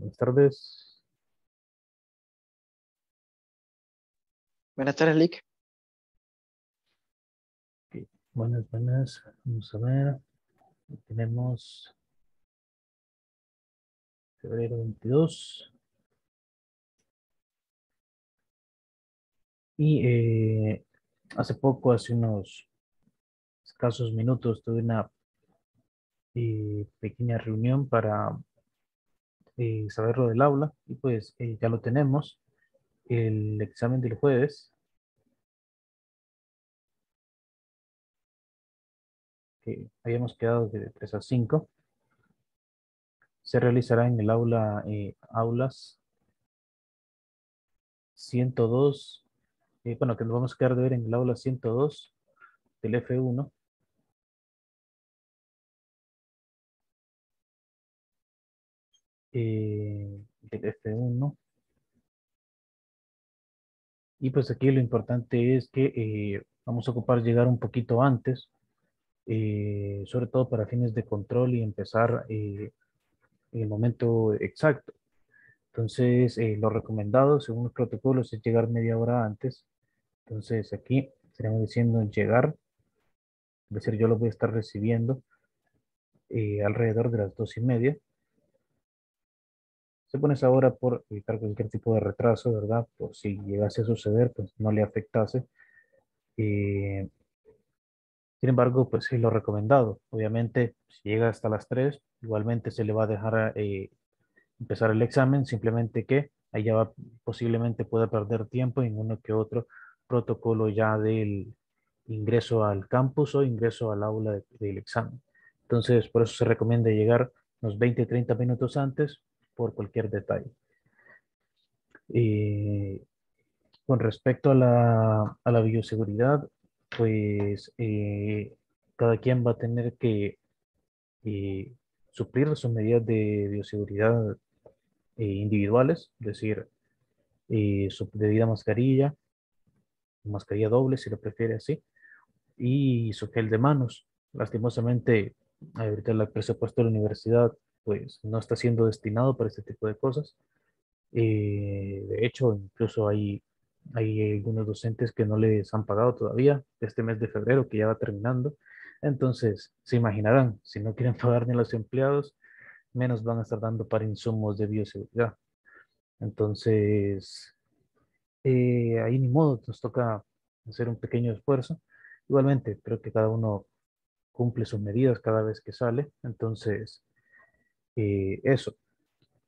Buenas tardes. Buenas tardes, Lick. Buenas, buenas. Vamos a ver. Tenemos febrero 22. Y eh, hace poco, hace unos escasos minutos, tuve una eh, pequeña reunión para eh, saber lo del aula y pues eh, ya lo tenemos. El examen del jueves, que habíamos quedado de 3 a 5, se realizará en el aula eh, aulas 102, eh, bueno, que nos vamos a quedar de ver en el aula 102 del F1 eh, del F1. Y pues aquí lo importante es que eh, vamos a ocupar llegar un poquito antes, eh, sobre todo para fines de control y empezar eh, en el momento exacto. Entonces, eh, lo recomendado según los protocolos es llegar media hora antes. Entonces, aquí estaríamos diciendo llegar, es decir, yo lo voy a estar recibiendo eh, alrededor de las dos y media. Se pone esa hora por evitar cualquier tipo de retraso, ¿verdad? Por si llegase a suceder, pues no le afectase. Eh, sin embargo, pues es lo recomendado. Obviamente, si llega hasta las 3, igualmente se le va a dejar eh, empezar el examen, simplemente que allá va, posiblemente pueda perder tiempo en uno que otro protocolo ya del ingreso al campus o ingreso al aula de- del examen. Entonces, por eso se recomienda llegar unos 20, 30 minutos antes por cualquier detalle. Eh, con respecto a la, a la bioseguridad, pues eh, cada quien va a tener que eh, suplir sus medidas de bioseguridad eh, individuales, es decir, eh, su debida mascarilla, mascarilla doble si lo prefiere así, y su gel de manos. Lastimosamente, ahorita el presupuesto de la universidad pues no está siendo destinado para este tipo de cosas. Eh, de hecho, incluso hay, hay algunos docentes que no les han pagado todavía este mes de febrero que ya va terminando. Entonces, se imaginarán, si no quieren pagar ni a los empleados, menos van a estar dando para insumos de bioseguridad. Entonces, eh, ahí ni modo, nos toca hacer un pequeño esfuerzo. Igualmente, creo que cada uno cumple sus medidas cada vez que sale. Entonces, eh, eso,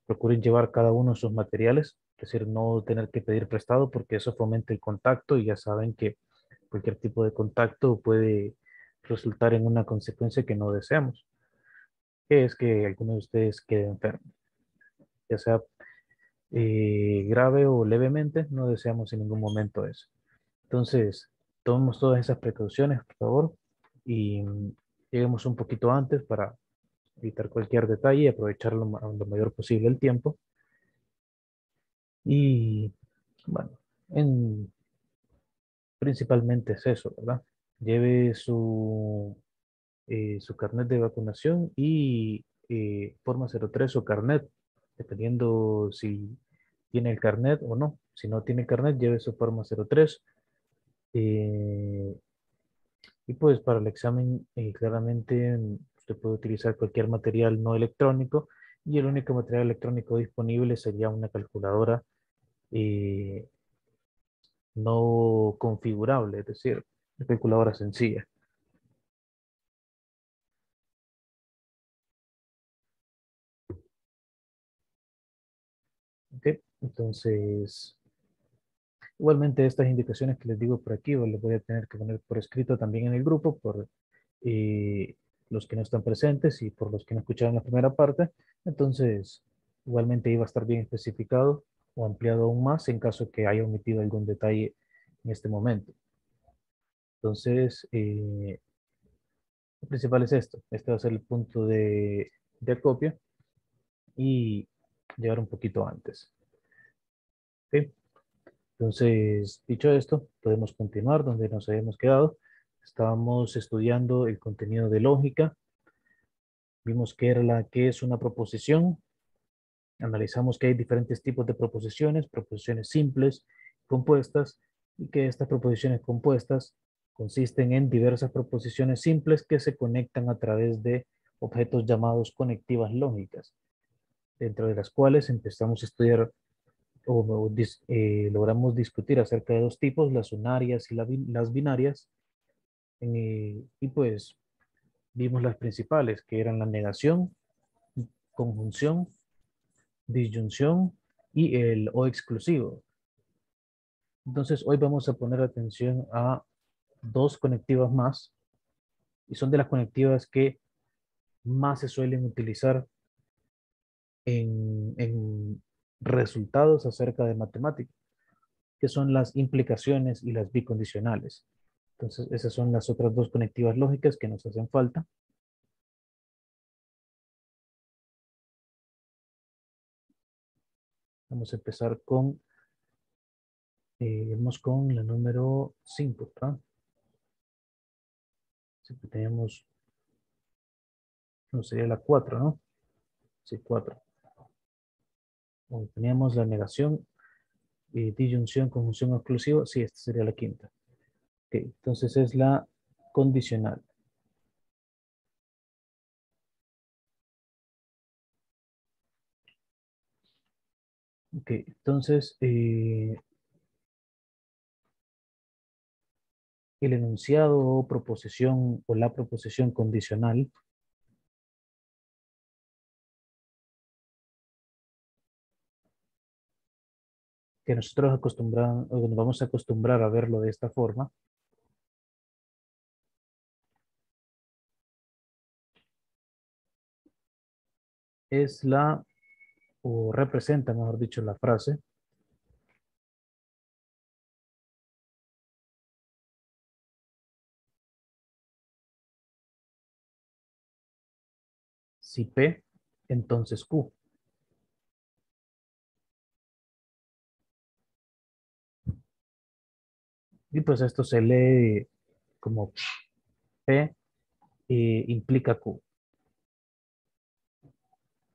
procuren llevar cada uno sus materiales, es decir, no tener que pedir prestado porque eso fomenta el contacto y ya saben que cualquier tipo de contacto puede resultar en una consecuencia que no deseamos, que es que alguno de ustedes quede enfermo, ya sea eh, grave o levemente, no deseamos en ningún momento eso. Entonces, tomemos todas esas precauciones, por favor, y lleguemos un poquito antes para evitar cualquier detalle y aprovechar lo, lo mayor posible el tiempo. Y bueno, en, principalmente es eso, ¿verdad? Lleve su, eh, su carnet de vacunación y eh, forma 03 o carnet, dependiendo si tiene el carnet o no. Si no tiene carnet, lleve su forma 03. Eh, y pues para el examen, eh, claramente usted puede utilizar cualquier material no electrónico y el único material electrónico disponible sería una calculadora eh, no configurable, es decir, una calculadora sencilla. ¿ok? Entonces, igualmente estas indicaciones que les digo por aquí, las voy a tener que poner por escrito también en el grupo por eh, los que no están presentes y por los que no escucharon la primera parte. Entonces, igualmente iba a estar bien especificado o ampliado aún más en caso que haya omitido algún detalle en este momento. Entonces, eh, lo principal es esto. Este va a ser el punto de, de acopio y llegar un poquito antes. Entonces, dicho esto, podemos continuar donde nos habíamos quedado. Estábamos estudiando el contenido de lógica. Vimos que era la que es una proposición. Analizamos que hay diferentes tipos de proposiciones, proposiciones simples, compuestas, y que estas proposiciones compuestas consisten en diversas proposiciones simples que se conectan a través de objetos llamados conectivas lógicas, dentro de las cuales empezamos a estudiar o, eh, logramos discutir acerca de dos tipos, las unarias y las binarias, eh, y pues vimos las principales, que eran la negación, conjunción, disyunción y el o exclusivo. Entonces hoy vamos a poner atención a dos conectivas más y son de las conectivas que más se suelen utilizar en, en resultados acerca de matemáticas, que son las implicaciones y las bicondicionales. Entonces, esas son las otras dos conectivas lógicas que nos hacen falta. Vamos a empezar con, eh, vamos con la número 5, Siempre tenemos, no sería la 4, ¿no? Sí, 4. teníamos la negación, y disyunción, conjunción exclusiva, sí, esta sería la quinta. Entonces es la condicional. Ok, entonces eh, el enunciado o proposición o la proposición condicional que nosotros acostumbramos, o nos vamos a acostumbrar a verlo de esta forma, es la, o representa, mejor dicho, la frase, Si P, entonces Q. Y pues esto se lee como P e implica Q.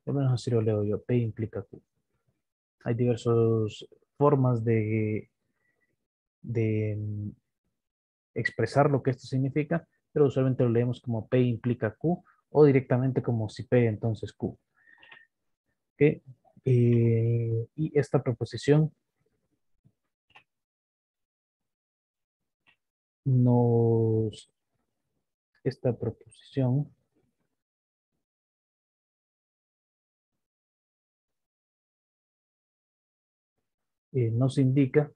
Al menos así lo leo yo. P implica Q. Hay diversas formas de, de mm, expresar lo que esto significa, pero usualmente lo leemos como P implica Q o directamente como si P entonces Q. Eh, y esta proposición nos, esta proposición eh, nos indica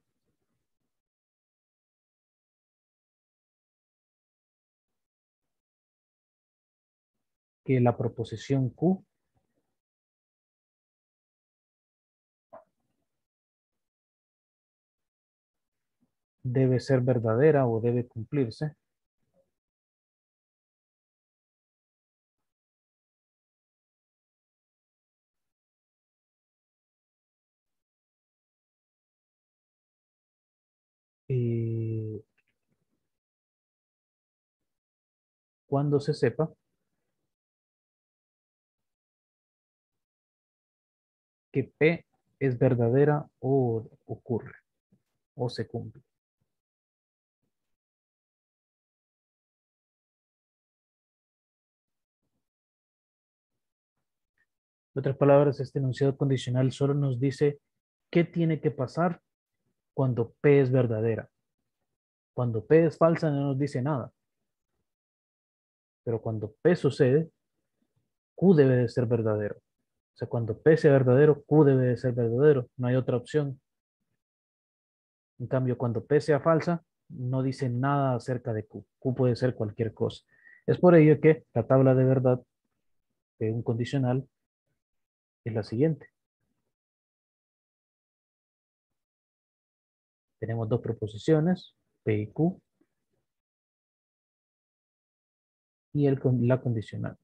que la proposición Q debe ser verdadera o debe cumplirse. Y cuando se sepa que P es verdadera o ocurre o se cumple. En otras palabras, este enunciado condicional solo nos dice qué tiene que pasar cuando P es verdadera. Cuando P es falsa no nos dice nada. Pero cuando P sucede, Q debe de ser verdadero. O sea, cuando P sea verdadero, Q debe de ser verdadero. No hay otra opción. En cambio, cuando P sea falsa, no dice nada acerca de Q. Q puede ser cualquier cosa. Es por ello que la tabla de verdad de un condicional es la siguiente. Tenemos dos proposiciones, P y Q, y el, la condicional.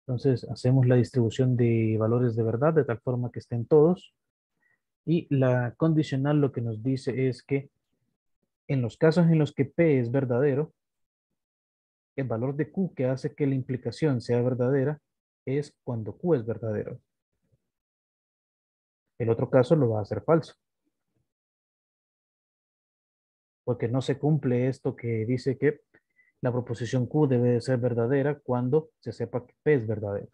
Entonces hacemos la distribución de valores de verdad de tal forma que estén todos. Y la condicional lo que nos dice es que en los casos en los que P es verdadero, el valor de Q que hace que la implicación sea verdadera es cuando Q es verdadero. El otro caso lo va a hacer falso. Porque no se cumple esto que dice que la proposición Q debe de ser verdadera cuando se sepa que P es verdadera.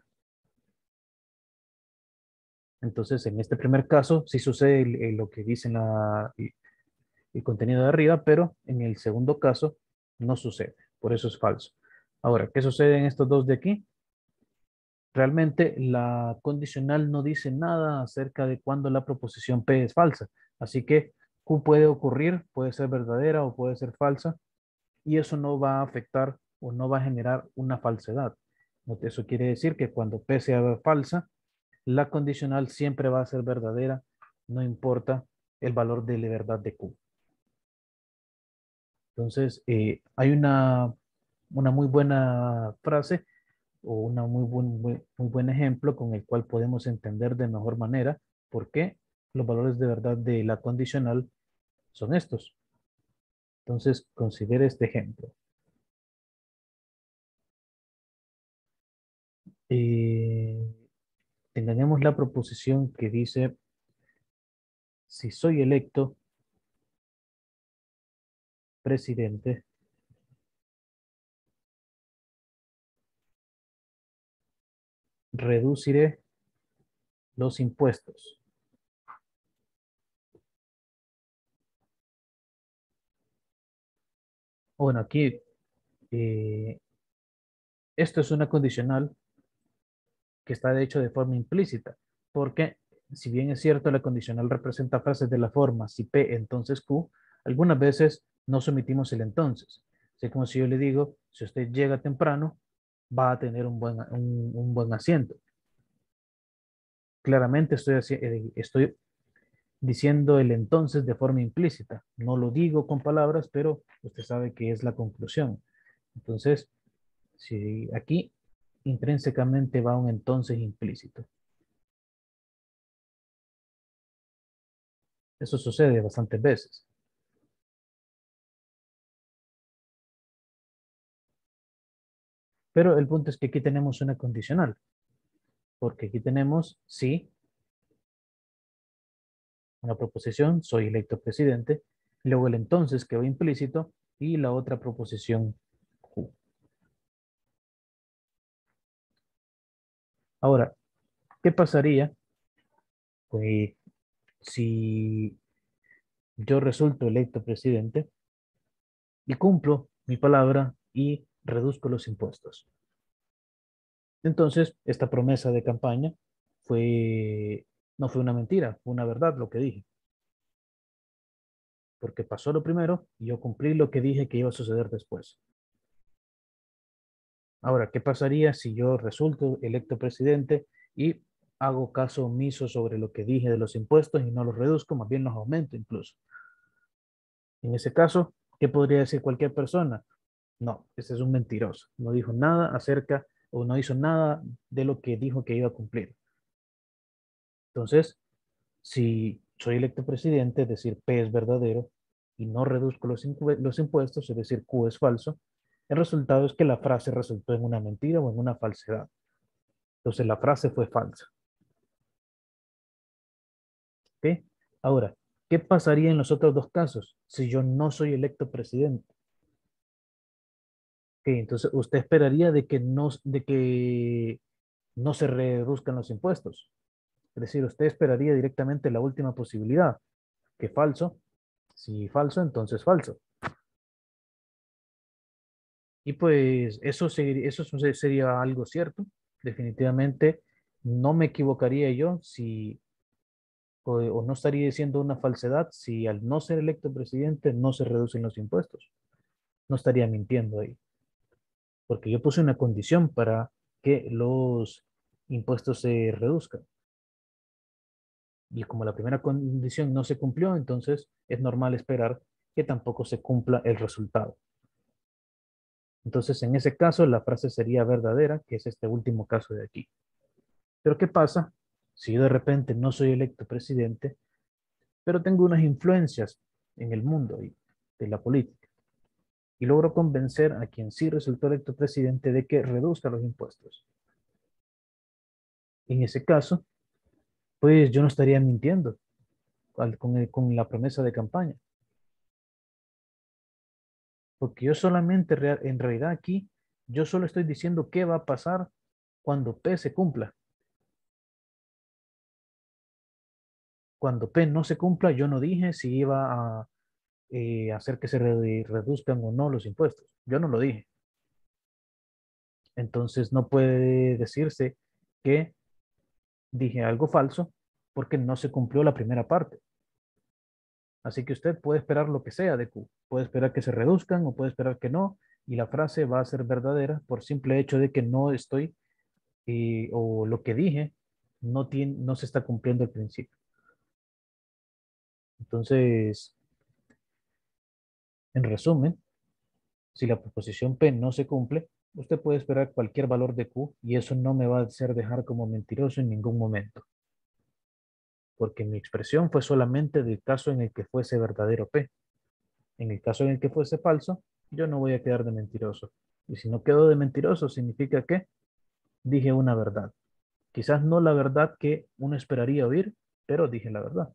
Entonces, en este primer caso, sí sucede lo que dice la, el contenido de arriba, pero en el segundo caso no sucede. Por eso es falso. Ahora, ¿qué sucede en estos dos de aquí? Realmente la condicional no dice nada acerca de cuándo la proposición P es falsa. Así que Q puede ocurrir, puede ser verdadera o puede ser falsa, y eso no va a afectar o no va a generar una falsedad. Eso quiere decir que cuando P sea falsa, la condicional siempre va a ser verdadera, no importa el valor de la verdad de Q. Entonces, eh, hay una, una muy buena frase o un muy buen, muy, buen ejemplo con el cual podemos entender de mejor manera por qué los valores de verdad de la condicional son estos. Entonces, considere este ejemplo. Eh, tenemos la proposición que dice, si soy electo, presidente reduciré los impuestos. Bueno, aquí eh, esto es una condicional que está de hecho de forma implícita, porque si bien es cierto la condicional representa frases de la forma si P entonces Q, algunas veces no sometimos el entonces. Así como si yo le digo, si usted llega temprano, va a tener un buen, un, buen asiento. Claramente estoy, eh, estoy diciendo el entonces de forma implícita. No lo digo con palabras, pero usted sabe que es la conclusión. Entonces, si aquí intrínsecamente va un entonces implícito. Eso sucede bastantes veces. Pero el punto es que aquí tenemos una condicional. Porque aquí tenemos sí, una proposición, soy electo presidente, luego el entonces que va implícito y la otra proposición Ahora, ¿qué pasaría pues, si yo resulto electo presidente y cumplo mi palabra y reduzco los impuestos. Entonces, esta promesa de campaña fue, no fue una mentira, fue una verdad lo que dije. Porque pasó lo primero y yo cumplí lo que dije que iba a suceder después. Ahora, ¿qué pasaría si yo resulto electo presidente y hago caso omiso sobre lo que dije de los impuestos y no los reduzco, más bien los aumento incluso? En ese caso, ¿qué podría decir cualquier persona? No, ese es un mentiroso. No dijo nada acerca o no hizo nada de lo que dijo que iba a cumplir. Entonces, si soy electo presidente, es decir, P es verdadero y no reduzco los, los impuestos, es decir, Q es falso, el resultado es que la frase resultó en una mentira o en una falsedad. Entonces la frase fue falsa. ¿Ok? Ahora, ¿qué pasaría en los otros dos casos si yo no soy electo presidente? Entonces usted esperaría de que, no, de que no se reduzcan los impuestos. Es decir, usted esperaría directamente la última posibilidad, que falso. Si falso, entonces falso. Y pues eso, sería, eso sería algo cierto. Definitivamente no me equivocaría yo si, o, o no estaría diciendo una falsedad si al no ser electo presidente no se reducen los impuestos. No estaría mintiendo ahí porque yo puse una condición para que los impuestos se reduzcan. Y como la primera condición no se cumplió, entonces es normal esperar que tampoco se cumpla el resultado. Entonces, en ese caso, la frase sería verdadera, que es este último caso de aquí. Pero, ¿qué pasa si yo de repente no soy electo presidente, pero tengo unas influencias en el mundo y de la política? Y logro convencer a quien sí resultó electo presidente de que reduzca los impuestos. En ese caso, pues yo no estaría mintiendo con, con la promesa de campaña. Porque yo solamente, en realidad aquí, yo solo estoy diciendo qué va a pasar cuando P se cumpla. Cuando P no se cumpla, yo no dije si iba a eh, hacer que se reduzcan o no los impuestos. Yo no lo dije. Entonces no puede decirse que dije algo falso porque no se cumplió la primera parte. Así que usted puede esperar lo que sea de Q. Puede esperar que se reduzcan o puede esperar que no. Y la frase va a ser verdadera por simple hecho de que no estoy eh, o lo que dije no, tiene, no se está cumpliendo el principio. Entonces, en resumen, si la proposición P no se cumple, usted puede esperar cualquier valor de Q y eso no me va a hacer dejar como mentiroso en ningún momento. Porque mi expresión fue solamente del caso en el que fuese verdadero P. En el caso en el que fuese falso, yo no voy a quedar de mentiroso. Y si no quedo de mentiroso, significa que dije una verdad. Quizás no la verdad que uno esperaría oír, pero dije la verdad.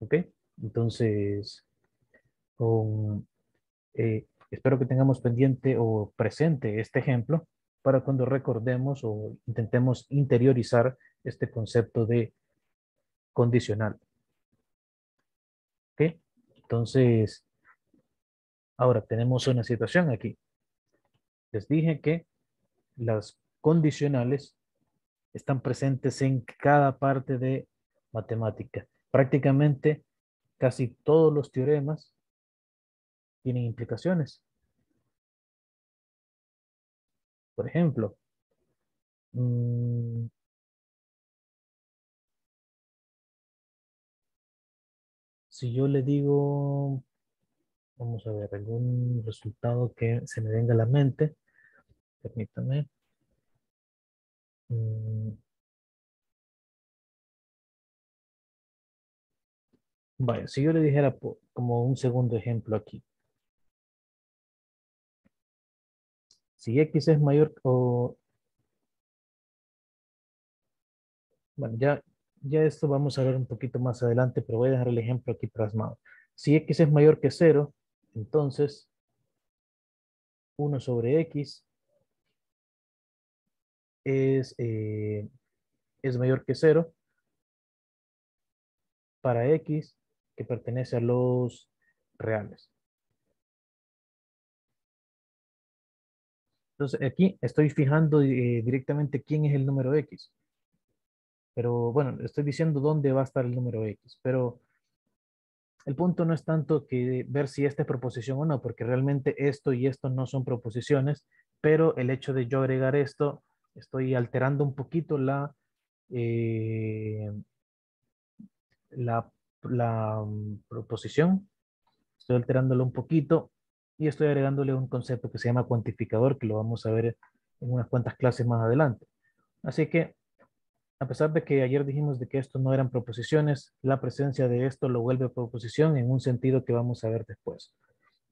¿Ok? Entonces, eh, espero que tengamos pendiente o presente este ejemplo para cuando recordemos o intentemos interiorizar este concepto de condicional. ¿Ok? Entonces, ahora tenemos una situación aquí. Les dije que las condicionales están presentes en cada parte de matemática prácticamente casi todos los teoremas tienen implicaciones. Por ejemplo, mm, si yo le digo, vamos a ver, algún resultado que se me venga a la mente, permítame. Mm, Vaya, si yo le dijera como un segundo ejemplo aquí. Si X es mayor o... Bueno, ya, ya esto vamos a ver un poquito más adelante, pero voy a dejar el ejemplo aquí plasmado. Si X es mayor que 0, entonces 1 sobre X es, eh, es mayor que 0 para X que pertenece a los reales. Entonces aquí estoy fijando eh, directamente quién es el número X. Pero bueno, estoy diciendo dónde va a estar el número X. Pero el punto no es tanto que ver si esta es proposición o no, porque realmente esto y esto no son proposiciones, pero el hecho de yo agregar esto, estoy alterando un poquito la, eh, la la mm, proposición, estoy alterándolo un poquito y estoy agregándole un concepto que se llama cuantificador, que lo vamos a ver en unas cuantas clases más adelante. Así que, a pesar de que ayer dijimos de que esto no eran proposiciones, la presencia de esto lo vuelve proposición en un sentido que vamos a ver después.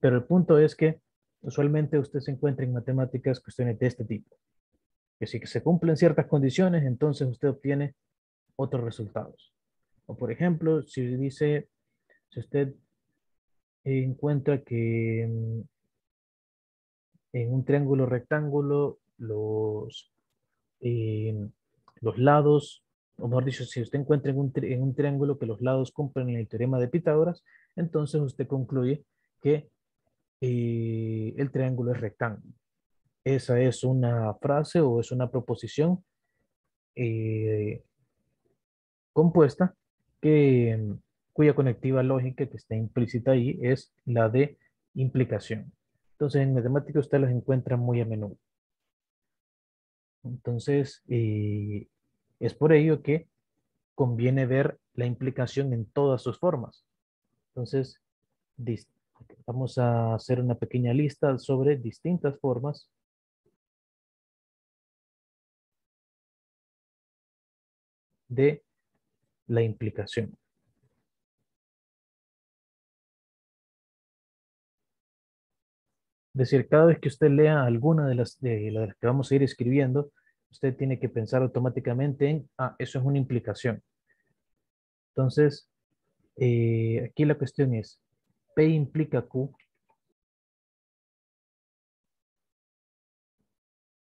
Pero el punto es que usualmente usted se encuentra en matemáticas cuestiones de este tipo. Que si se cumplen ciertas condiciones, entonces usted obtiene otros resultados. O por ejemplo, si dice, si usted encuentra que mm, en un triángulo rectángulo los, eh, los lados, o mejor dicho, si usted encuentra en un, en un triángulo que los lados cumplen el teorema de Pitágoras, entonces usted concluye que eh, el triángulo es rectángulo. Esa es una frase o es una proposición eh, compuesta cuya conectiva lógica que está implícita ahí es la de implicación. Entonces, en matemáticas usted los encuentra muy a menudo. Entonces, eh, es por ello que conviene ver la implicación en todas sus formas. Entonces, vamos a hacer una pequeña lista sobre distintas formas de la implicación. Es decir, cada vez que usted lea alguna de las, de las que vamos a ir escribiendo, usted tiene que pensar automáticamente en, ah, eso es una implicación. Entonces, eh, aquí la cuestión es, P implica Q.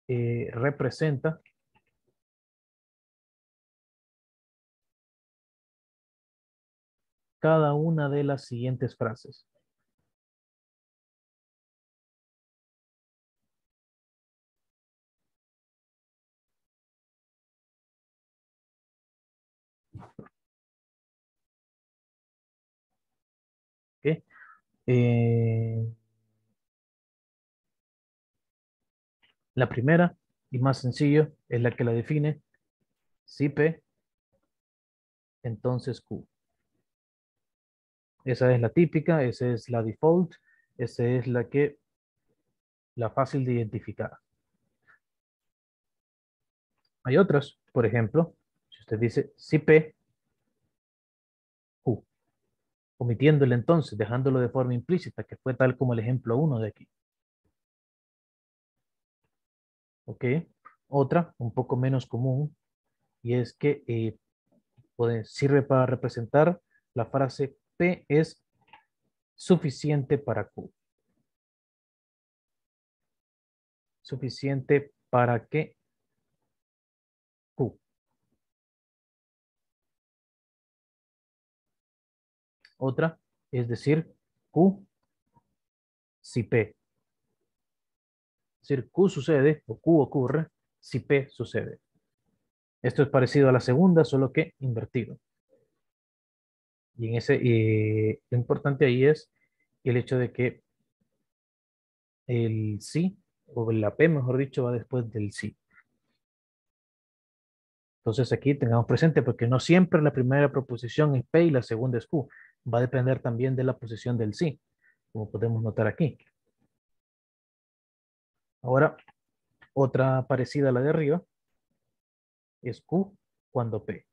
Eh, representa cada una de las siguientes frases. Eh, la primera y más sencillo es la que la define. Si P, entonces Q. Esa es la típica, esa es la default, esa es la que, la fácil de identificar. Hay otras, por ejemplo, si usted dice si P, Q, omitiéndolo entonces, dejándolo de forma implícita, que fue tal como el ejemplo 1 de aquí. Ok, otra, un poco menos común, y es que eh, sirve para representar la frase P es suficiente para Q. Suficiente para que Q. Otra, es decir, Q si P. Es decir, Q sucede o Q ocurre si P sucede. Esto es parecido a la segunda, solo que invertido. Y en ese, lo importante ahí es el hecho de que el sí, o la P, mejor dicho, va después del sí. Entonces aquí tengamos presente, porque no siempre la primera proposición es P y la segunda es Q. Va a depender también de la posición del sí, como podemos notar aquí. Ahora, otra parecida a la de arriba es Q cuando P.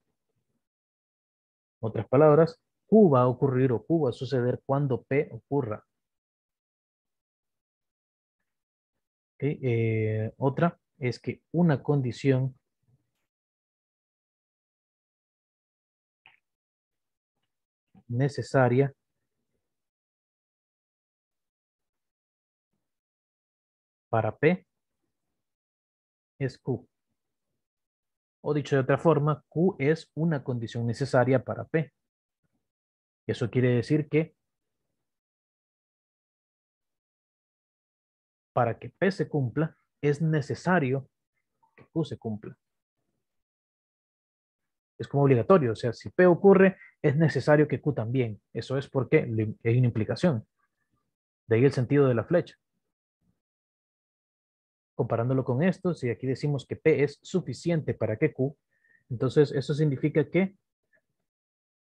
Otras palabras, Q va a ocurrir o Q va a suceder cuando P ocurra. Eh, otra es que una condición necesaria para P es Q. O dicho de otra forma, Q es una condición necesaria para P. Eso quiere decir que para que P se cumpla, es necesario que Q se cumpla. Es como obligatorio, o sea, si P ocurre, es necesario que Q también. Eso es porque hay una implicación. De ahí el sentido de la flecha. Comparándolo con esto, si aquí decimos que P es suficiente para que Q, entonces eso significa que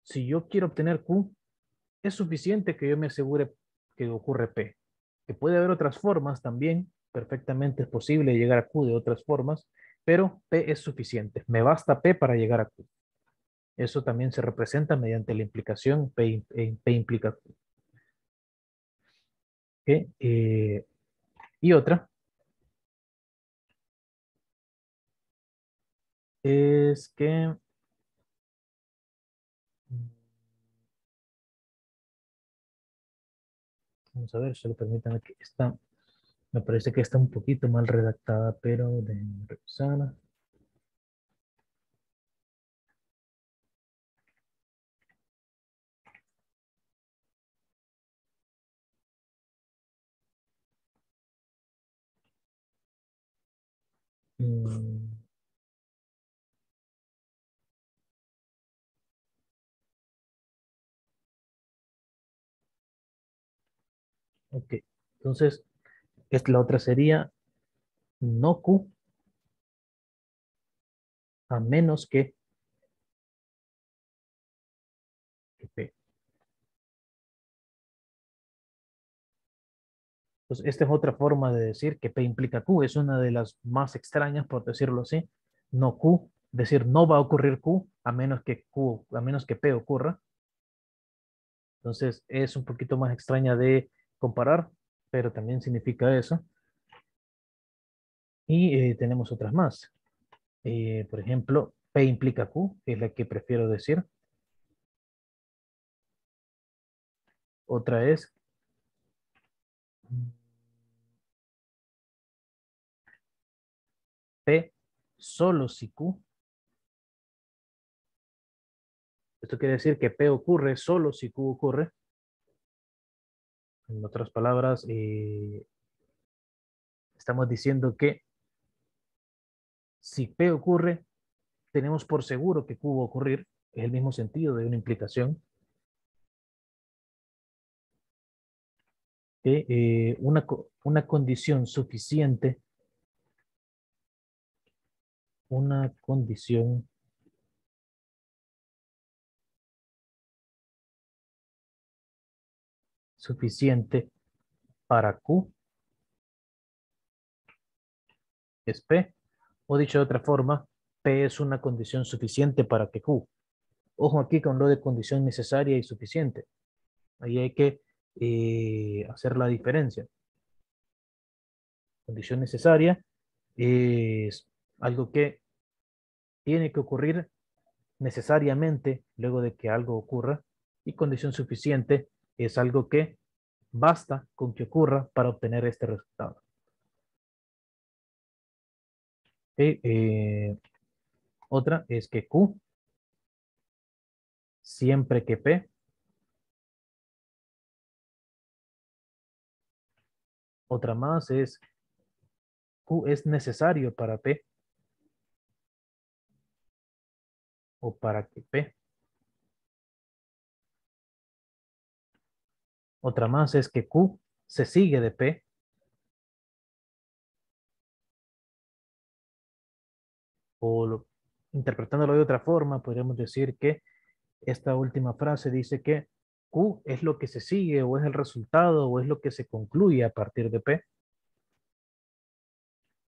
si yo quiero obtener Q, es suficiente que yo me asegure que ocurre P. Que puede haber otras formas también, perfectamente es posible llegar a Q de otras formas, pero P es suficiente. Me basta P para llegar a Q. Eso también se representa mediante la implicación P, P implica Q. Eh, y otra es que Vamos a ver, solo permítanme que está, me parece que está un poquito mal redactada, pero de revisarla. Mm. Ok, entonces, la otra sería no Q a menos que, P. Entonces, esta es otra forma de decir que P implica Q. Es una de las más extrañas, por decirlo así. No Q, decir no va a ocurrir Q a menos que Q, a menos que P ocurra. Entonces, es un poquito más extraña de comparar, pero también significa eso. Y eh, tenemos otras más. Eh, por ejemplo, P implica Q, es la que prefiero decir. Otra es P solo si Q. Esto quiere decir que P ocurre solo si Q ocurre. En otras palabras, eh, estamos diciendo que si P ocurre, tenemos por seguro que Q va a ocurrir. Es el mismo sentido de una implicación. Que eh, una, una condición suficiente, una condición suficiente para Q es P. O dicho de otra forma, P es una condición suficiente para que Q. Ojo aquí con lo de condición necesaria y suficiente. Ahí hay que eh, hacer la diferencia. Condición necesaria es algo que tiene que ocurrir necesariamente luego de que algo ocurra y condición suficiente es algo que basta con que ocurra para obtener este resultado. Eh, otra es que Q, siempre que P, otra más es Q es necesario para P o para que P. Otra más es que Q se sigue de P. O interpretándolo de otra forma, podríamos decir que esta última frase dice que Q es lo que se sigue o es el resultado o es lo que se concluye a partir de P.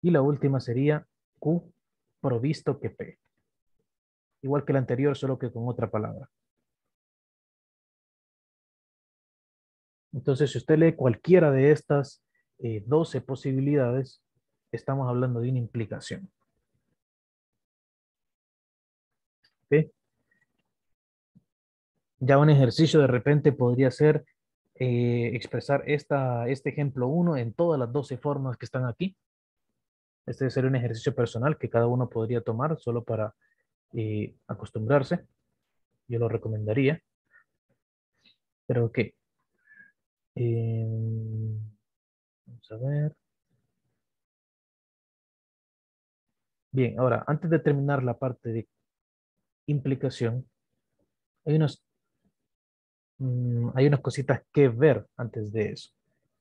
Y la última sería Q provisto que P. Igual que la anterior, solo que con otra palabra. Entonces, si usted lee cualquiera de estas 12 eh, posibilidades, estamos hablando de una implicación. Ya un ejercicio de repente podría ser eh, expresar esta, este ejemplo 1 en todas las 12 formas que están aquí. Este sería un ejercicio personal que cada uno podría tomar solo para eh, acostumbrarse. Yo lo recomendaría. Pero ok. Em, vamos a ver. Bien, ahora, antes de terminar la parte de implicación, hay unos mm, hay unas cositas que ver antes de eso,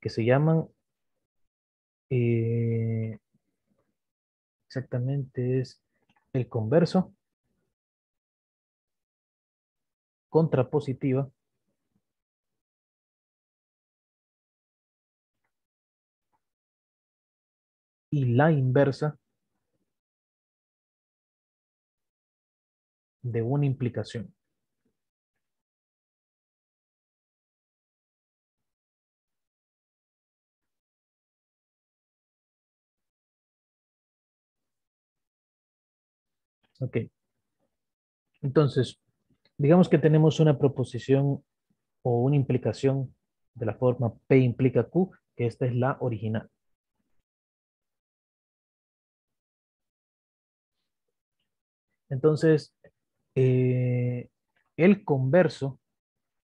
que se llaman eh, exactamente es el converso, contrapositiva y la inversa de una implicación. Ok. Entonces, digamos que tenemos una proposición o una implicación de la forma P implica Q, que esta es la original. Entonces, eh, el converso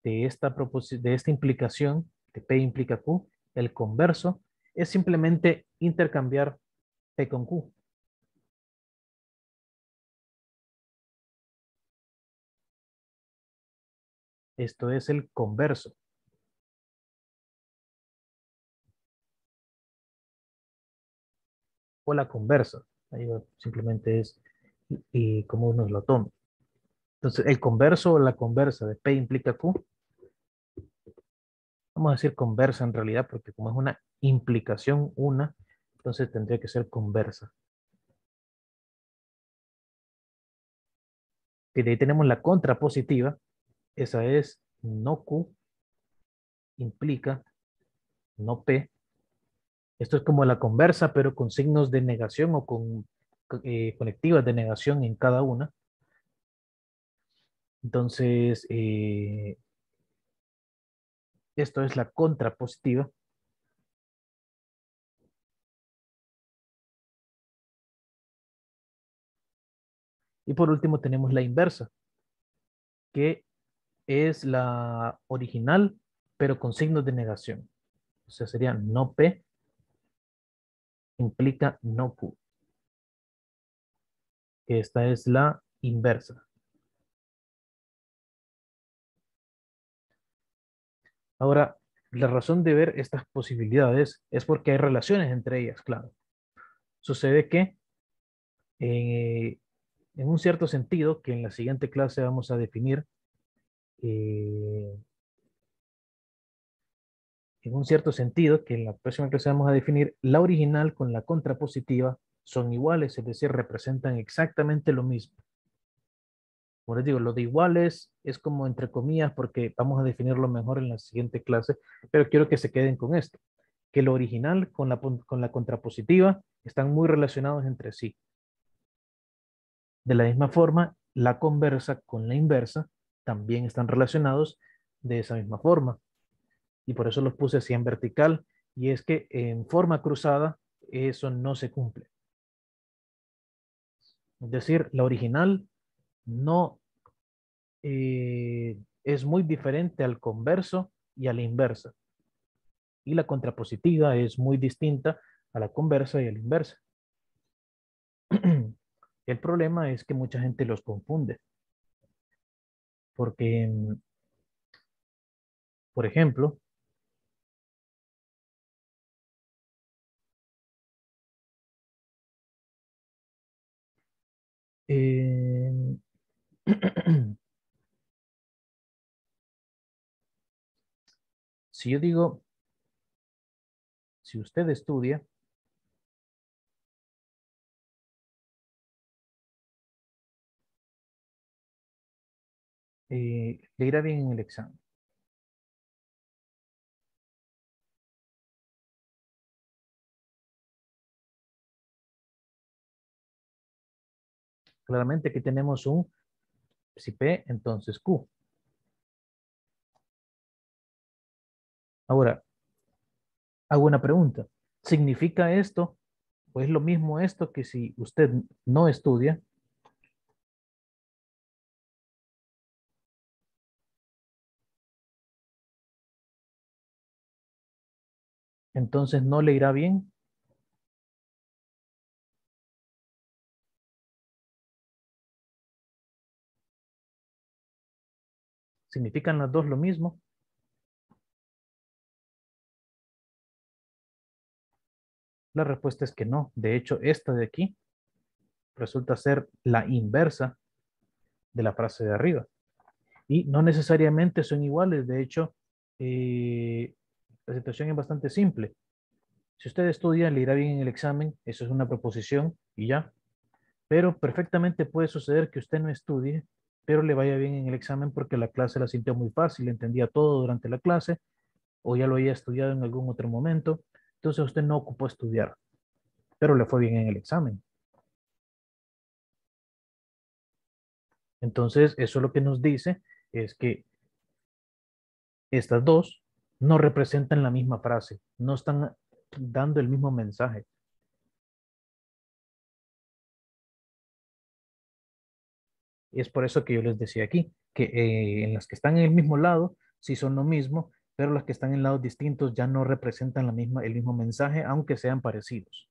de esta, de esta implicación, que P implica Q, el converso es simplemente intercambiar P con Q. Esto es el converso. O la conversa. Ahí simplemente es y cómo uno lo toma. Entonces, el converso o la conversa de P implica Q. Vamos a decir conversa en realidad, porque como es una implicación una, entonces tendría que ser conversa. Y de ahí tenemos la contrapositiva. Esa es no Q implica no P. Esto es como la conversa, pero con signos de negación o con eh, conectivas de negación en cada una. Entonces, eh, esto es la contrapositiva. Y por último tenemos la inversa, que es la original, pero con signos de negación. O sea, sería no P implica no Q. Esta es la inversa. Ahora, la razón de ver estas posibilidades es porque hay relaciones entre ellas, claro. Sucede que eh, en un cierto sentido, que en la siguiente clase vamos a definir, eh, en un cierto sentido, que en la próxima clase vamos a definir, la original con la contrapositiva son iguales, es decir, representan exactamente lo mismo. Como les digo, lo de iguales es como entre comillas porque vamos a definirlo mejor en la siguiente clase, pero quiero que se queden con esto, que lo original con la, con la contrapositiva están muy relacionados entre sí. De la misma forma, la conversa con la inversa también están relacionados de esa misma forma. Y por eso los puse así en vertical. Y es que en forma cruzada eso no se cumple. Es decir, la original no eh, es muy diferente al converso y a la inversa. Y la contrapositiva es muy distinta a la conversa y a la inversa. El problema es que mucha gente los confunde. Porque, por ejemplo, eh, si yo digo, si usted estudia, eh, le irá bien en el examen. Claramente que tenemos un si P, entonces Q. Ahora, hago una pregunta. ¿Significa esto o es lo mismo esto que si usted no estudia? Entonces no le irá bien. ¿Significan las dos lo mismo? La respuesta es que no. De hecho, esta de aquí resulta ser la inversa de la frase de arriba. Y no necesariamente son iguales. De hecho, eh, la situación es bastante simple. Si usted estudia, le irá bien en el examen. Eso es una proposición y ya. Pero perfectamente puede suceder que usted no estudie, pero le vaya bien en el examen porque la clase la sintió muy fácil, entendía todo durante la clase o ya lo había estudiado en algún otro momento entonces usted no ocupó estudiar, pero le fue bien en el examen. Entonces, eso lo que nos dice es que estas dos no representan la misma frase, no están dando el mismo mensaje. Es por eso que yo les decía aquí, que eh, en las que están en el mismo lado, sí son lo mismo, pero las que están en lados distintos ya no representan la misma, el mismo mensaje, aunque sean parecidos.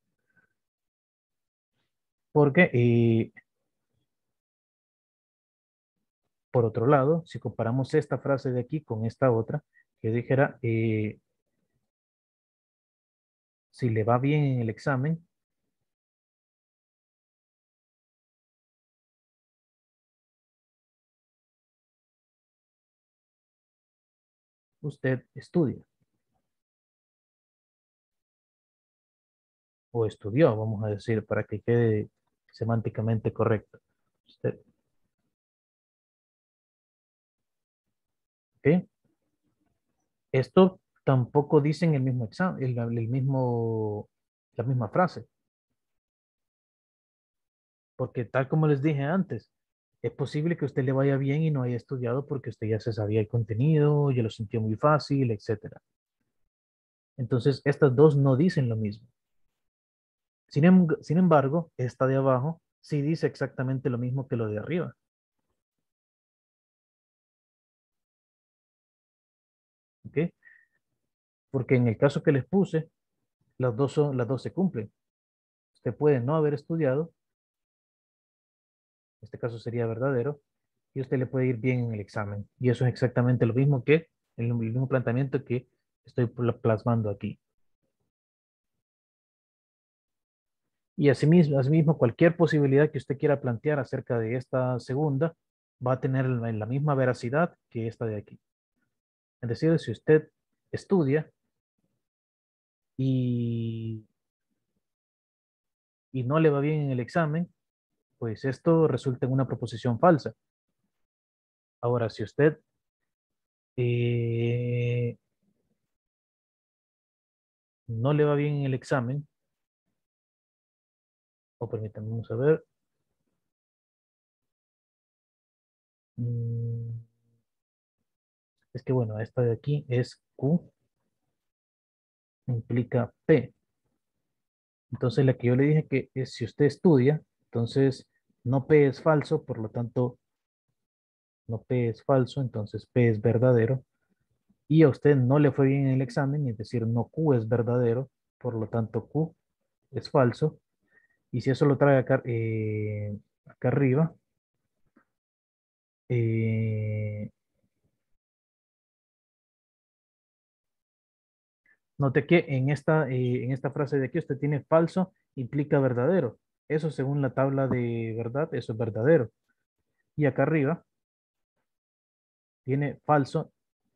Porque, eh, por otro lado, si comparamos esta frase de aquí con esta otra, que dijera, eh, si le va bien en el examen, usted estudia. O estudió, vamos a decir, para que quede semánticamente correcto. Usted. ¿Ok? Esto tampoco dice en el mismo examen, el, mismo la misma frase. Porque tal como les dije antes, es posible que usted le vaya bien y no haya estudiado porque usted ya se sabía el contenido, ya lo sintió muy fácil, etc. Entonces, estas dos no dicen lo mismo. Sin, em, sin embargo, esta de abajo sí dice exactamente lo mismo que lo de arriba. ¿Ok? Porque en el caso que les puse, las dos, se cumplen. Usted puede no haber estudiado, este caso sería verdadero, y usted le puede ir bien en el examen. Y eso es exactamente lo mismo que el mismo planteamiento que estoy plasmando aquí. Y asimismo, asimismo, cualquier posibilidad que usted quiera plantear acerca de esta segunda va a tener la misma veracidad que esta de aquí. Es decir, si usted estudia y, y no le va bien en el examen, pues esto resulta en una proposición falsa. Ahora, si usted eh, no le va bien en el examen, o permítanme, vamos a ver. Mm, es que bueno, esta de aquí es Q implica P. Entonces la que yo le dije que es si usted estudia, entonces no P es falso, por lo tanto no P es falso, entonces P es verdadero. Y a usted no le fue bien en el examen, es decir, no Q es verdadero, por lo tanto Q es falso. Y si eso lo trae acá, eh, arriba, eh, Note que en esta, eh, en esta frase de aquí usted tiene falso implica verdadero. Eso según la tabla de verdad, eso es verdadero. Y acá arriba tiene falso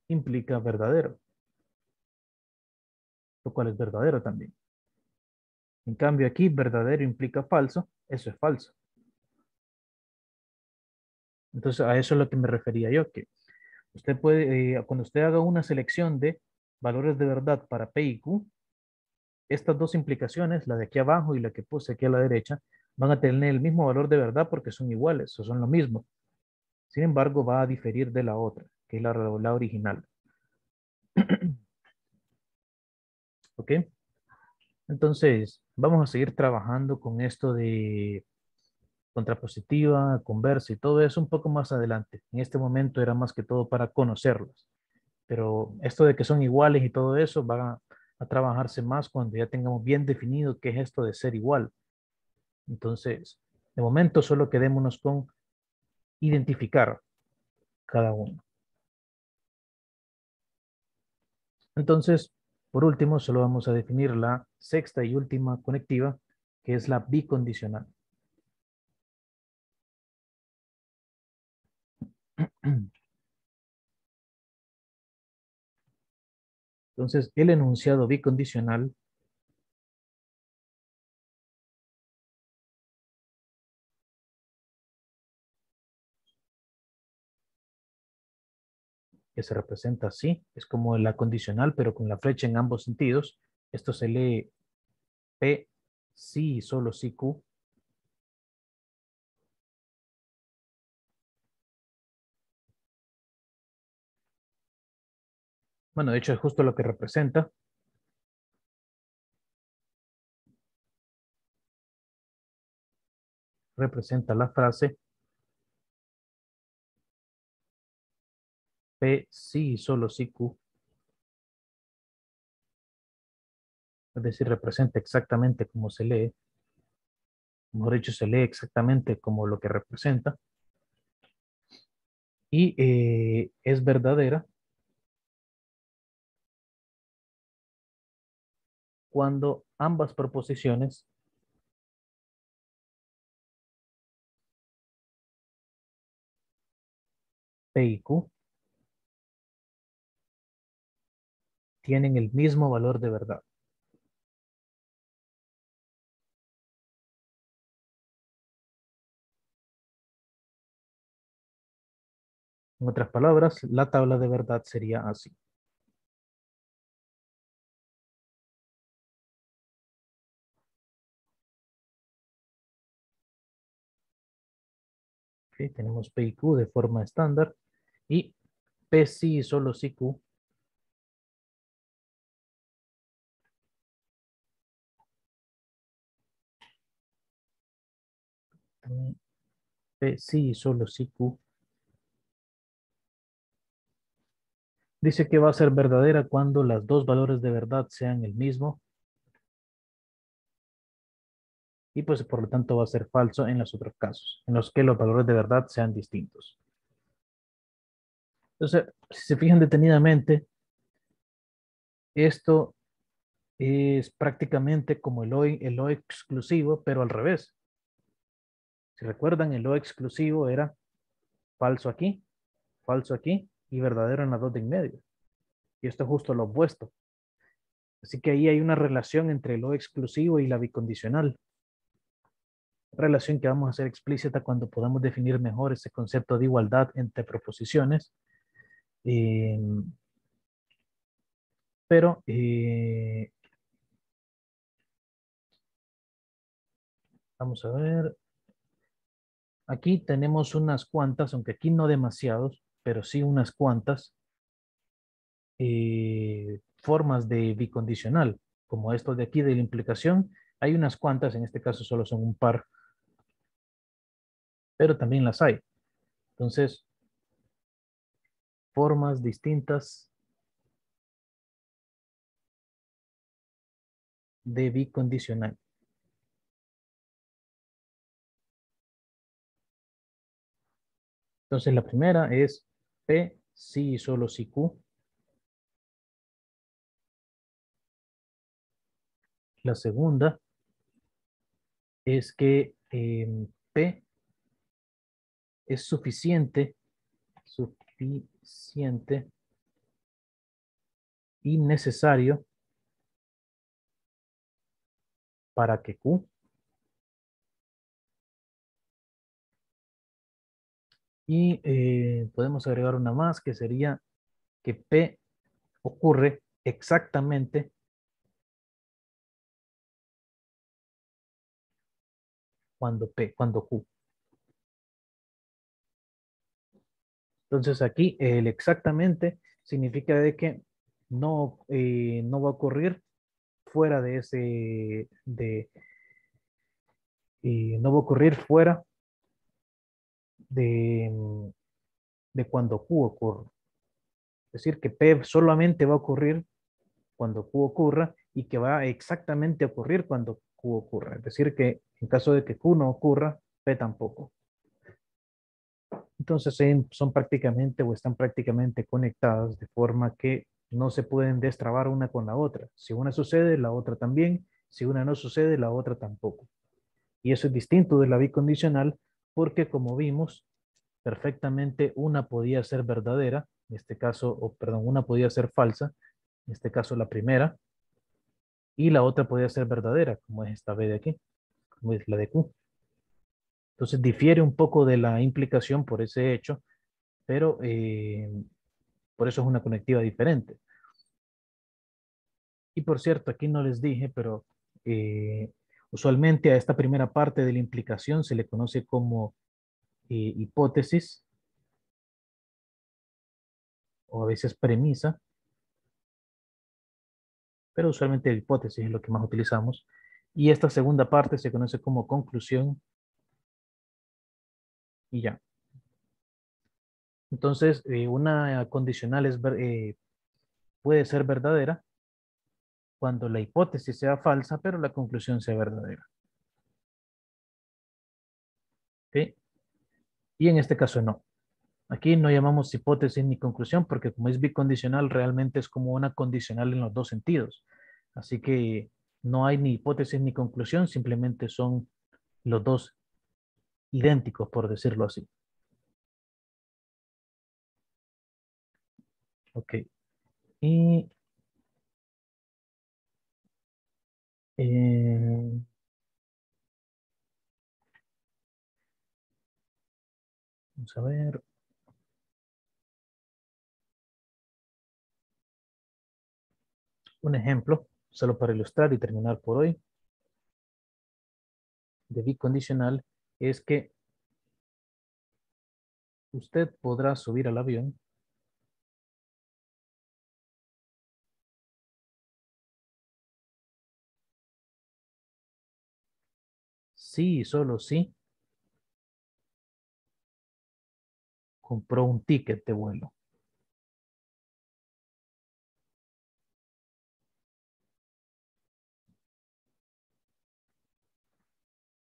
implica verdadero. Lo cual es verdadero también. En cambio aquí verdadero implica falso, eso es falso. Entonces a eso es lo que me refería yo, que usted puede, eh, cuando usted haga una selección de valores de verdad para P y Q, estas dos implicaciones, la de aquí abajo y la que puse aquí a la derecha, van a tener el mismo valor de verdad porque son iguales o son lo mismo. Sin embargo, va a diferir de la otra, que es la, la original. ¿Ok? Entonces, vamos a seguir trabajando con esto de contrapositiva, conversa y todo eso un poco más adelante. En este momento era más que todo para conocerlos. Pero esto de que son iguales y todo eso va a, trabajarse más cuando ya tengamos bien definido qué es esto de ser igual. Entonces, de momento solo quedémonos con identificar cada uno. Entonces, por último, solo vamos a definir la sexta y última conectiva, que es la bicondicional. Entonces, el enunciado bicondicional que se representa así, es como la condicional, pero con la flecha en ambos sentidos. Esto se lee P, sí y solo sí Q. Bueno, de hecho es justo lo que representa. Representa la frase P sí y solo sí Q. Es decir, representa exactamente como se lee. Mejor dicho, se lee exactamente como lo que representa. Y eh, es verdadera cuando ambas proposiciones P y Q tienen el mismo valor de verdad. En otras palabras, la tabla de verdad sería así. Tenemos P y Q de forma estándar y P sí y solo sí Q. P sí y solo sí Q. Dice que va a ser verdadera cuando las dos valores de verdad sean el mismo. Y pues por lo tanto va a ser falso en los otros casos, en los que los valores de verdad sean distintos. Entonces, si se fijan detenidamente, esto es prácticamente como el O, el exclusivo, pero al revés. Si recuerdan, el O exclusivo era falso aquí, falso aquí y verdadero en la dos de en medio. Y esto es justo lo opuesto. Así que ahí hay una relación entre el O exclusivo y la bicondicional. Relación que vamos a hacer explícita cuando podamos definir mejor ese concepto de igualdad entre proposiciones Em, pero eh, vamos a ver. Aquí tenemos unas cuantas, aunque aquí no demasiados, pero sí unas cuantas eh, formas de bicondicional, como esto de aquí de la implicación. Hay unas cuantas, en este caso solo son un par, pero también las hay. Entonces, formas distintas de bicondicional. Entonces la primera es P, sí y solo si Q. La segunda es que em, P es suficiente, suficiente y necesario para que Q y eh, podemos agregar una más que sería que P ocurre exactamente cuando P, cuando Q. Entonces aquí el exactamente significa de que no, eh, no va a ocurrir fuera de ese, de, no va a ocurrir fuera de, de cuando Q ocurre. Es decir, que P solamente va a ocurrir cuando Q ocurra y que va exactamente a ocurrir cuando Q ocurra. Es decir, que en caso de que Q no ocurra, P tampoco. Entonces son prácticamente o están prácticamente conectadas de forma que no se pueden destrabar una con la otra. Si una sucede, la otra también. Si una no sucede, la otra tampoco. Y eso es distinto de la bicondicional porque como vimos, perfectamente una podía ser verdadera, en este caso, o perdón, una podía ser falsa, en este caso la primera, y la otra podía ser verdadera, como es esta B de aquí, como es la de Q. Entonces difiere un poco de la implicación por ese hecho, pero eh, por eso es una conectiva diferente. Y por cierto, aquí no les dije, pero eh, usualmente a esta primera parte de la implicación se le conoce como eh, hipótesis o a veces premisa, pero usualmente hipótesis es lo que más utilizamos. Y esta segunda parte se conoce como conclusión y ya. Entonces, eh, una condicional es, eh, puede ser verdadera cuando la hipótesis sea falsa, pero la conclusión sea verdadera. Y en este caso no. Aquí no llamamos hipótesis ni conclusión porque como es bicondicional, realmente es como una condicional en los dos sentidos. Así que no hay ni hipótesis ni conclusión, simplemente son los dos idénticos, por decirlo así. Ok. Y eh, vamos a ver. Un ejemplo, solo para ilustrar y terminar por hoy, de bicondicional es que usted podrá subir al avión. Sí, solo sí. Compró un ticket de vuelo.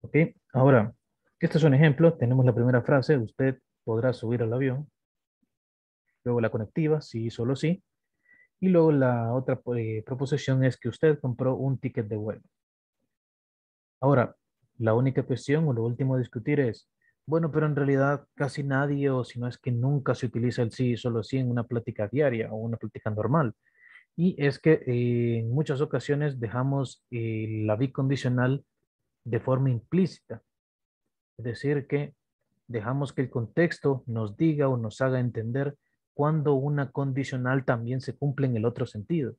Ok, ahora, este es un ejemplo. Tenemos la primera frase. Usted podrá subir al avión. Luego la conectiva, sí, solo sí. Y luego la otra eh, proposición es que usted compró un ticket de vuelo. Ahora, la única cuestión o lo último a discutir es, bueno, pero en realidad casi nadie o si no es que nunca se utiliza el sí, solo sí en una plática diaria o una plática normal. Y es que eh, en muchas ocasiones dejamos eh, la bicondicional de forma implícita. Es decir, que dejamos que el contexto nos diga o nos haga entender cuando una condicional también se cumple en el otro sentido.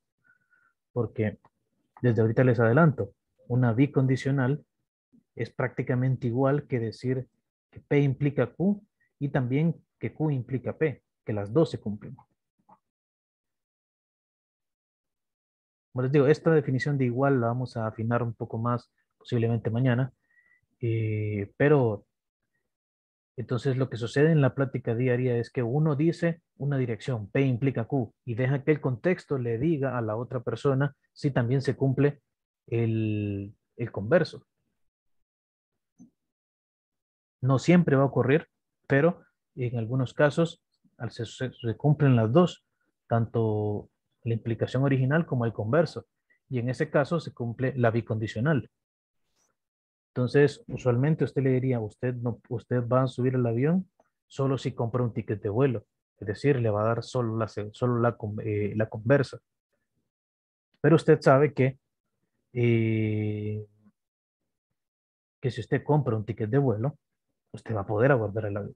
Porque desde ahorita les adelanto, una bicondicional es prácticamente igual que decir que P implica Q y también que Q implica P, que las dos se cumplen. Como les digo, esta definición de igual la vamos a afinar un poco más posiblemente mañana, eh, pero entonces lo que sucede en la plática diaria es que uno dice una dirección, P implica Q, y deja que el contexto le diga a la otra persona si también se cumple el, el converso. No siempre va a ocurrir, pero en algunos casos al se, se, cumplen las dos, tanto la implicación original como el converso. Y en ese caso se cumple la bicondicional. Entonces, usualmente usted le diría, usted, no, usted va a subir el avión solo si compra un ticket de vuelo. Es decir, le va a dar solo la, solo la, eh, la conversa. Pero usted sabe que, eh, que si usted compra un ticket de vuelo, usted va a poder abordar el avión.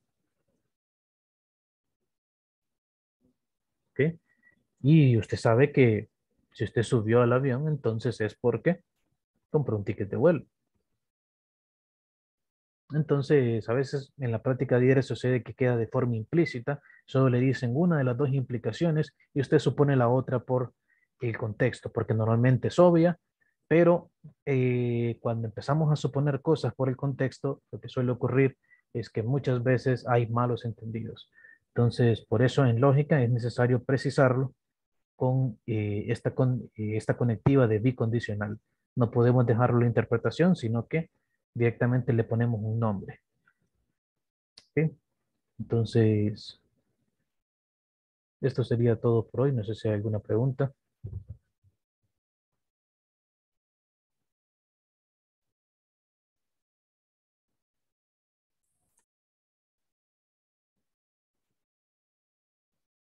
¿Ok? Y usted sabe que si usted subió al avión, entonces es porque compró un ticket de vuelo. Entonces, a veces en la práctica diaria sucede que queda de forma implícita, solo le dicen una de las dos implicaciones y usted supone la otra por el contexto, porque normalmente es obvia, pero eh, cuando empezamos a suponer cosas por el contexto, lo que suele ocurrir es que muchas veces hay malos entendidos. Entonces, por eso en lógica es necesario precisarlo con, eh, esta, con eh, esta conectiva de bicondicional. No podemos dejarlo a la interpretación, sino que directamente le ponemos un nombre. Entonces, esto sería todo por hoy. No sé si hay alguna pregunta.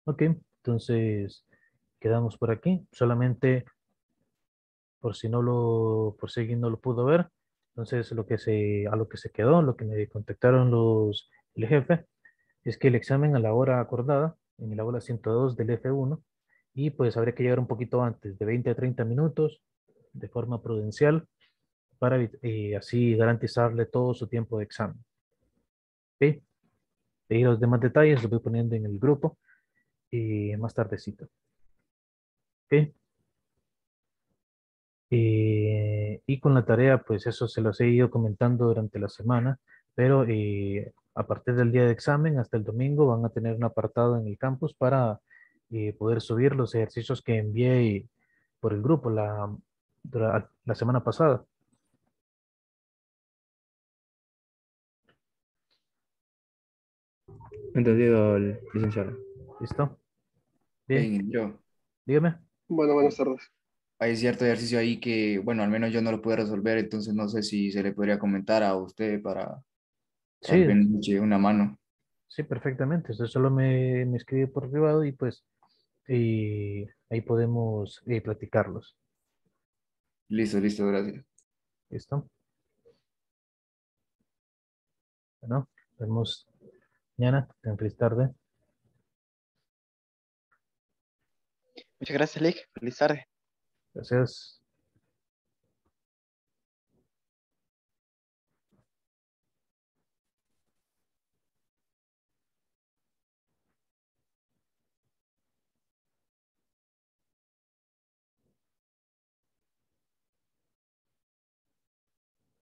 Ok, entonces quedamos por aquí. Solamente por si no lo, por si no lo pudo ver, entonces, lo que se, a lo que se quedó, lo que me contactaron los, el jefe, es que el examen a la hora acordada, en la hora 102 del F1, y pues habría que llegar un poquito antes, de 20 a 30 minutos, de forma prudencial, para eh, así garantizarle todo su tiempo de examen. ¿Ok? Y los demás detalles los voy poniendo en el grupo y más tardecito. ¿Ok? Eh, y con la tarea, pues eso se los he ido comentando durante la semana, pero eh, a partir del día de examen hasta el domingo van a tener un apartado en el campus para eh, poder subir los ejercicios que envié por el grupo la, la semana pasada. Entendido, licenciado. ¿Listo? Bien. yo. Dígame. Bueno, buenas tardes hay cierto ejercicio ahí que, bueno, al menos yo no lo pude resolver, entonces no sé si se le podría comentar a usted para, sí. una mano. Sí, perfectamente. Usted solo me, me escribe por privado y pues y ahí podemos eh, platicarlos. Listo, listo, gracias. Listo. Bueno, nos vemos mañana. Feliz tarde. Muchas gracias, Lick. Feliz tarde. Gracias.